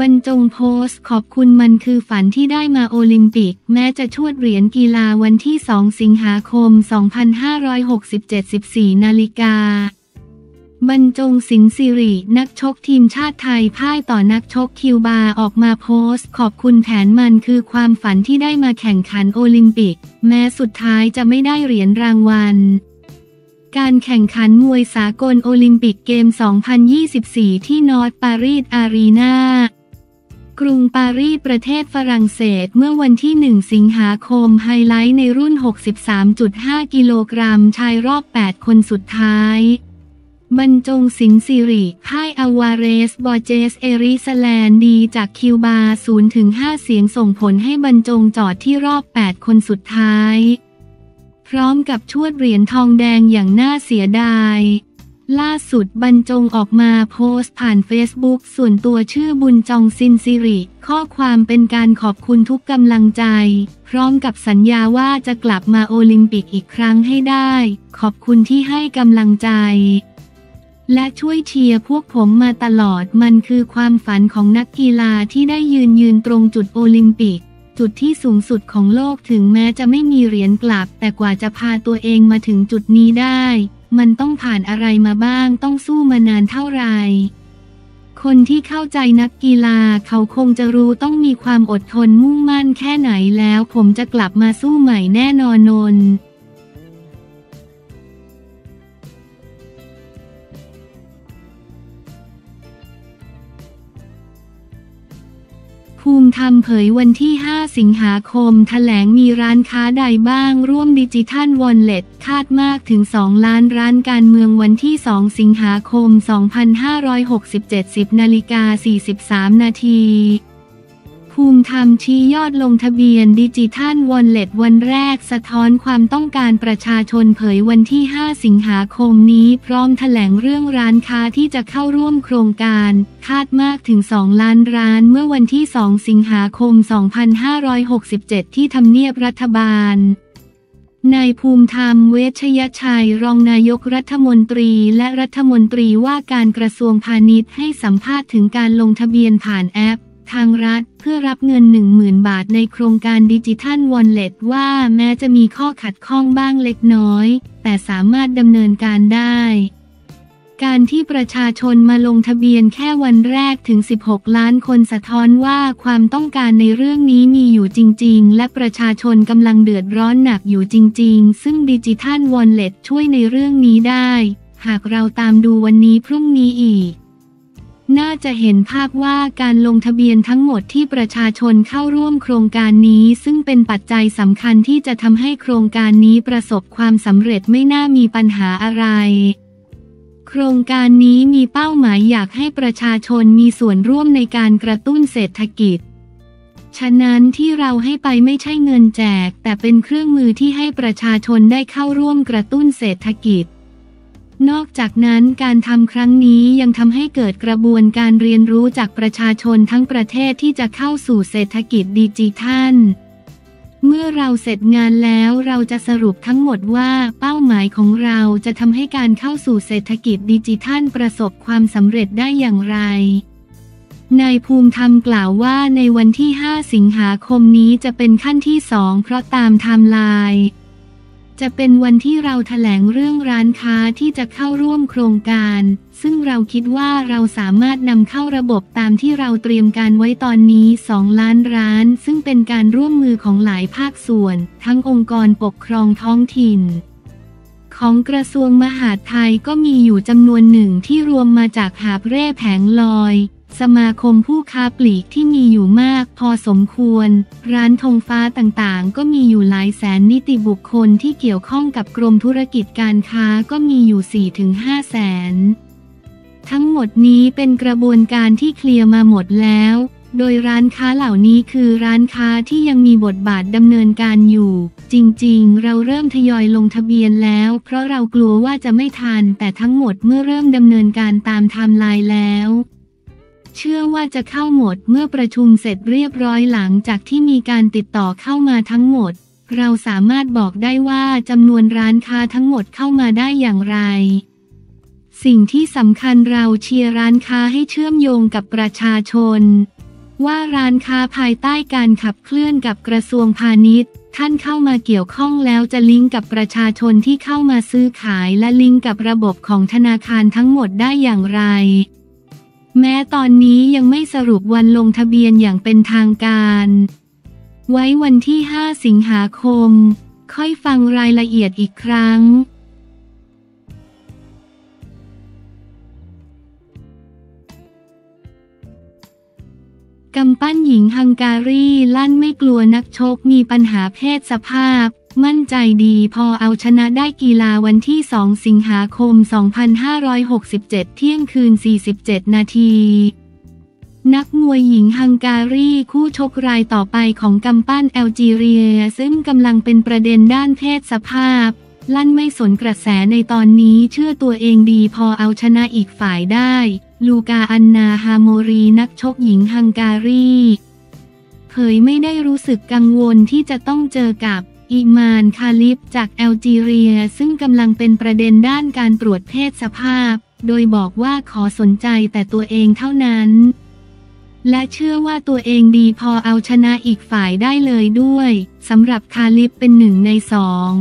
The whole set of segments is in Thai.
บรรจงโพสต์ขอบคุณมันคือฝันที่ได้มาโอลิมปิก แม้จะชวดเหรียญกีฬาวันที่ 2 สิงหาคม 2567 14นาฬิกาบรรจงสินศิรินักชกทีมชาติไทยพ่ายต่อนักชกคิวบาออกมาโพสต์ ขอบคุณแฟนมันคือความฝันที่ได้มาแข่งขันโอลิมปิก แม้สุดท้ายจะไม่ได้เหรียญรางวัลการแข่งขันมวยสากลโอลิมปิกเกม 2024 ที่นอร์ทปารีสอารีนา กรุงปารีสประเทศฝรั่งเศสเมื่อวันที่ 1 สิงหาคมไฮไลท์ในรุ่น 63.5 กิโลกรัมชายรอบ 8 คนสุดท้ายบรรจงสินศิริพ่ายอาวาเรส บอร์เจส เอริสแลนดีจากคิวบา0-5เสียงส่งผลให้บรรจงจอดที่รอบ 8 คนสุดท้าย พร้อมกับชวดเหรียญทองแดงอย่างน่าเสียดาย ล่าสุดบรรจงออกมาโพสต์ผ่านเฟซบุ๊กส่วนตัวชื่อ Bunjong Sinsiri ข้อความเป็นการขอบคุณทุกกำลังใจ พร้อมกับสัญญาว่าจะกลับมาโอลิมปิกอีกครั้งให้ได้ ขอบคุณที่ให้กำลังใจ และช่วยเชียร์พวกผมมาตลอดมันคือความฝันของนักกีฬาที่ได้ยืนยืนตรงจุดโอลิมปิกจุดที่สูงสุดของโลกถึงแม้จะไม่มีเหรียญกลับ แต่กว่าจะพาตัวเองมาถึงจุดนี้ได้ มันต้องผ่านอะไรมาบ้าง ต้องสู้มานานเท่าไหร่คนที่เข้าใจนักกีฬาเขาคงจะรู้ต้องมีความอดทนมุ่งมั่นแค่ไหนแล้ว ผมจะกลับมาสู้ใหม่แน่นอนนน ธรรมเผยวันที่ 5 สิงหาคมถแถลงมีร้านค้าใดบ้างร่วมดิจิทัลวอลเล็ตคาดมากถึง 2 ล้านร้านการเมืองวันที่ 2 สิงหาคม 2567 10นาฬิกา43 นาที ภูมิธรรมชี้ยอดลงทะเบียนดิจิทัลวอลเล็ตวันแรกสะท้อนความต้องการประชาชนเผยวันที่ 5 สิงหาคมนี้พร้อมแถลงเรื่องร้านค้าที่จะเข้าร่วมโครงการ คาดมากถึง 2 ล้านร้านเมื่อวันที่ 2 สิงหาคม 2567 ที่ทำเนียบรัฐบาลนายภูมิธรรมเวชยชัย รองนายกรัฐมนตรีและรัฐมนตรีว่าการกระทรวงพาณิชย์ให้สัมภาษณ์ถึงการลงทะเบียนผ่านแอป ทางรัฐ เพื่อรับเงิน 10,000 บาทในโครงการดิจิทัลวอลเล็ตว่าแม้จะมีข้อขัดข้องบ้างเล็กน้อย แต่สามารถดำเนินการได้ การที่ประชาชนมาลงทะเบียนแค่วันแรกถึง 16 ล้านคนสะท้อนว่าความต้องการในเรื่องนี้มีอยู่จริง ๆ และประชาชนกำลังเดือดร้อนหนักอยู่จริง ๆ ซึ่งดิจิทัลวอลเล็ตช่วยในเรื่องนี้ได้ หากเราตามดูวันนี้พรุ่งนี้อีก น่าจะเห็นภาพว่าการลงทะเบียนทั้งหมดที่ประชาชนเข้าร่วมโครงการนี้ ซึ่งเป็นปัจจัยสำคัญที่จะทำให้โครงการนี้ประสบความสำเร็จไม่น่ามีปัญหาอะไร โครงการนี้มีเป้าหมายอยากให้ประชาชนมีส่วนร่วมในการกระตุ้นเศรษฐกิจ ฉะนั้นที่เราให้ไปไม่ใช่เงินแจก แต่เป็นเครื่องมือที่ให้ประชาชนได้เข้าร่วมกระตุ้นเศรษฐกิจ นอกจากนั้นการทำครั้งนี้ยังทำให้เกิดกระบวนการเรียนรู้จากประชาชนทั้งประเทศที่จะเข้าสู่เศรษฐกิจดิจิทัล เมื่อเราเสร็จงานแล้วเราจะสรุปทั้งหมดว่าเป้าหมายของเราจะทำให้การเข้าสู่เศรษฐกิจดิจิทัลประสบความสำเร็จได้อย่างไรนายภูมิธรรมกล่าวว่าในวันที่ 5 สิงหาคมนี้จะเป็นขั้นที่สองเพราะตามไทม์ไลน์ จะเป็นวันที่เราแถลงเรื่องร้านค้าที่จะเข้าร่วมโครงการ ซึ่งเราคิดว่าเราสามารถนำเข้าระบบตามที่เราเตรียมการไว้ตอนนี้ 2 ล้านร้าน ซึ่งเป็นการร่วมมือของหลายภาคส่วน ทั้งองค์กรปกครองท้องถิ่น ของกระทรวงมหาดไทยก็มีอยู่จำนวนหนึ่งที่รวมมาจากหาบเร่แผงลอย สมาคมผู้ค้าปลีกที่มีอยู่มากพอสมควร ร้านธงฟ้าต่างๆ ก็มีอยู่หลายแสนนิติบุคคลที่เกี่ยวข้องกับกรมธุรกิจการค้าก็มีอยู่ 4-5 แสน ทั้งหมดนี้เป็นกระบวนการที่เคลียร์มาหมดแล้ว โดยร้านค้าเหล่านี้คือร้านค้าที่ยังมีบทบาทดำเนินการอยู่ จริงๆ เราเริ่มทยอยลงทะเบียนแล้ว เพราะเรากลัวว่าจะไม่ทันแต่ทั้งหมดเมื่อเริ่มดำเนินการตามไทม์ไลน์แล้ว เชื่อว่าจะเข้าหมดเมื่อประชุมเสร็จเรียบร้อยหลังจากที่มีการติดต่อเข้ามาทั้งหมด เราสามารถบอกได้ว่าจำนวนร้านค้าทั้งหมดเข้ามาได้อย่างไร สิ่งที่สำคัญเราเชียร์ร้านค้าให้เชื่อมโยงกับประชาชน ว่าร้านค้าภายใต้การขับเคลื่อนกับกระทรวงพาณิชย์ ท่านเข้ามาเกี่ยวข้องแล้วจะลิงก์กับประชาชนที่เข้ามาซื้อขายและลิงก์กับระบบของธนาคารทั้งหมดได้อย่างไร แม้ตอนนี้ยังไม่สรุปวันลงทะเบียนอย่างเป็นทางการ ไว้วันที่ 5 สิงหาคม ค่อยฟังรายละเอียดอีกครั้ง กำปั้นหญิงฮังการีลั่นไม่กลัวนักชกมีปัญหาเพศสภาพ มั่นใจดีพอเอาชนะได้กีฬาวันที่ 2 สิงหาคม 2567 เที่ยงคืน 47 นาที นักมวยหญิงฮังการีคู่ชกรายต่อไปของกำปั้นแอลจีเรีย ซึ่งกำลังเป็นประเด็นด้านเพศสภาพ ลั่นไม่สนกระแสในตอนนี้เชื่อตัวเองดีพอเอาชนะอีกฝ่ายได้ ลูกาอันนาฮาโมรีนักชกหญิงฮังการี เผยไม่ได้รู้สึกกังวลที่จะต้องเจอกับอิมานคาลิฟจากแอลจีเรีย ซึ่งกำลังเป็นประเด็นด้านการตรวจเพศสภาพ โดยบอกว่าขอสนใจแต่ตัวเองเท่านั้น และเชื่อว่าตัวเองดีพอเอาชนะอีกฝ่ายได้เลยด้วยสำหรับคาลิฟเป็นหนึ่งในสอง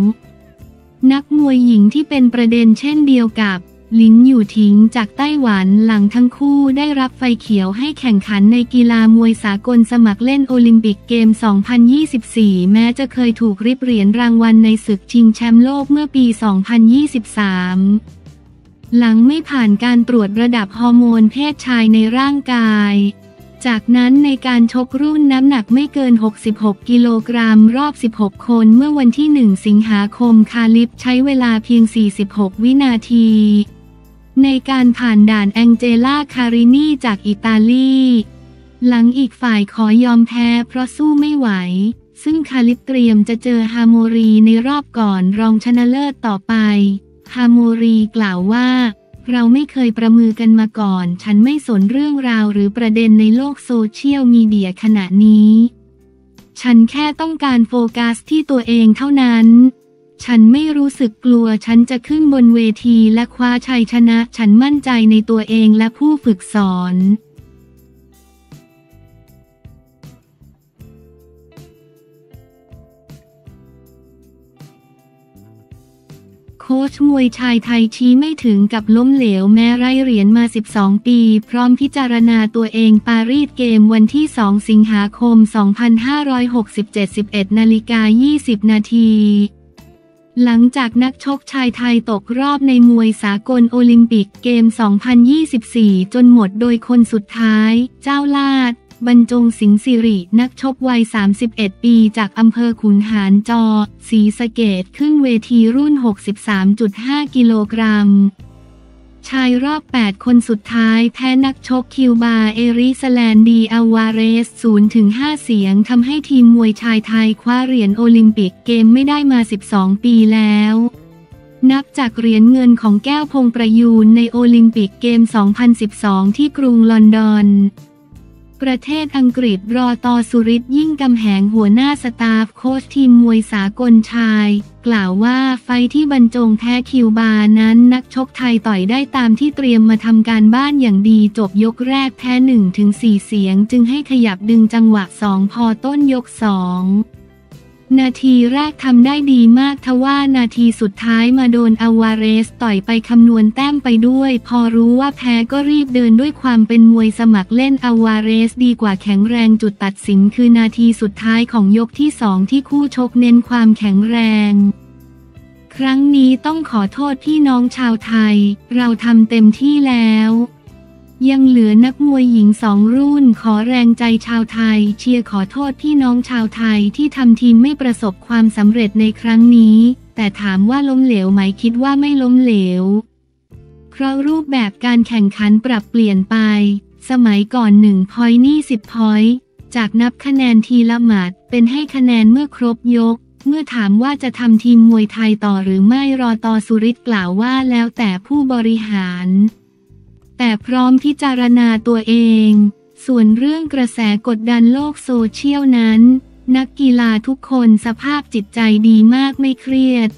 นักมวยหญิงที่เป็นประเด็นเช่นเดียวกับ ลินอยู่ทิ้งจากไต้หวันหลังทั้งคู่ได้รับไฟเขียวให้แข่งขันในกีฬามวยสากลสมัครเล่นโอลิมปิกเกม 2024 แม้จะเคยถูกริบเหรียญรางวัลในศึกชิงแชมป์โลกเมื่อปี 2023 หลังไม่ผ่านการตรวจระดับฮอร์โมนเพศชายในร่างกาย จากนั้นในการชกรุ่นน้ำหนักไม่เกิน 66 กิโลกรัมรอบ 16 คนเมื่อวันที่ 1 สิงหาคมคาลิฟใช้เวลาเพียง 46 วินาที ในการผ่านด่านแองเจล่าคารินีจากอิตาลี หลังอีกฝ่ายขอยอมแพ้เพราะสู้ไม่ไหว ซึ่งคาลิฟเตรียมจะเจอฮาโมรีในรอบก่อนรองชนะเลิศต่อไป ฮาโมรีกล่าวว่า เราไม่เคยประมือกันมาก่อน ฉันไม่สนเรื่องราวหรือประเด็นในโลกโซเชียลมีเดียขณะนี้ ฉันแค่ต้องการโฟกัสที่ตัวเองเท่านั้น ฉันไม่รู้สึกกลัวฉันจะขึ้นบนเวทีและคว้าชัยชนะ ฉันมั่นใจในตัวเองและผู้ฝึกสอน โค้ชมวยชายไทยชี้ไม่ถึงกับล้มเหลวแม้ไร้เหรียญมา 12 ปี พร้อมพิจารณาตัวเองปารีสเกมวันที่ 2 สิงหาคม 2567 11นาฬิกา20 นาที หลังจากนักชกชายไทยตกรอบในมวยสากลโอลิมปิกเกม 2024 จนหมดโดยคนสุดท้าย เจ้าลาด บรรจงสิงสิรินักชกวัย 31 ปีจากอำเภอขุนหารจอศรีสะเกษขึ้นเวทีรุ่น 63.5 กิโลกรัม ชายรอบ 8 คนสุดท้ายแพ้นักชกคิวบาเอริสแลนดีอาวาเรส0ถึง5เสียงทำให้ทีมมวยชายไทยคว้าเหรียญโอลิมปิกเกมไม่ได้มา 12 ปีแล้ว นับจากเหรียญเงินของแก้วพงษ์ประยูรในโอลิมปิกเกม 2012 ที่กรุงลอนดอน ประเทศอังกฤษรตอสุริตยิ่งกำแหงหัวหน้าสตาฟฟ์โค้ชทีมมวยสากลชาย กล่าวว่าไฟที่บรรจงแพ้คิวบานั้นนักชกไทยต่อยได้ตามที่เตรียมมาทำการบ้านอย่างดีจบยกแรกแพ้1ถึง4เสียง จึงให้ขยับดึงจังหวะ 2 พอต้นยก 2 นาทีแรกทำได้ดีมากทว่านาทีสุดท้ายมาโดนอาวาเรสต่อยไปคำนวณแต้มไปด้วย พอรู้ว่าแพ้ก็รีบเดินด้วยความเป็นมวยสมัครเล่นอาวาเรสดีกว่าแข็งแรงจุดตัดสินคือนาทีสุดท้ายของยกที่สองที่คู่ชกเน้นความแข็งแรงครั้งนี้ต้องขอโทษพี่น้องชาวไทย เราทำเต็มที่แล้ว ยังเหลือนักมวยหญิงสองรุ่นขอแรงใจชาวไทย เชียร์ขอโทษพี่น้องชาวไทยที่ทำทีมไม่ประสบความสำเร็จในครั้งนี้ แต่ถามว่าล้มเหลวไหมคิดว่าไม่ล้มเหลว เพราะรูปแบบการแข่งขันปรับเปลี่ยนไป สมัยก่อนหนึ่งพอยนี่สิบพอยจากนับคะแนนทีละหมัดเป็นให้คะแนนเมื่อครบยก เมื่อถามว่าจะทำทีมมวยไทยต่อหรือไม่รอตอสุริตกล่าวว่าแล้วแต่ผู้บริหาร แต่พร้อมพิจารณาตัวเอง ส่วนเรื่องกระแสกดดันโลกโซเชียลนั้น นักกีฬาทุกคนสภาพจิตใจดีมากไม่เครียด